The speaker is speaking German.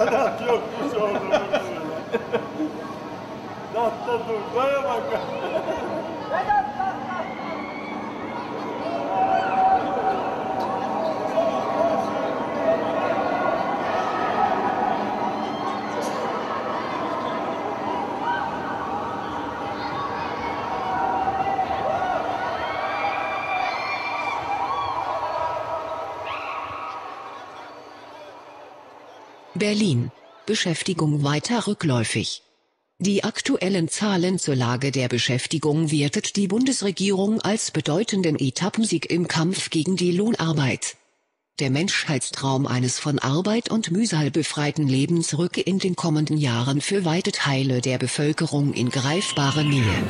Vedat yokmuş orada. Datta dur. Bana bak. Vedat Berlin. Beschäftigung weiter rückläufig. Die aktuellen Zahlen zur Lage der Beschäftigung wertet die Bundesregierung als bedeutenden Etappensieg im Kampf gegen die Lohnarbeit. Der Menschheitstraum eines von Arbeit und Mühsal befreiten Lebens rücke in den kommenden Jahren für weite Teile der Bevölkerung in greifbare Nähe.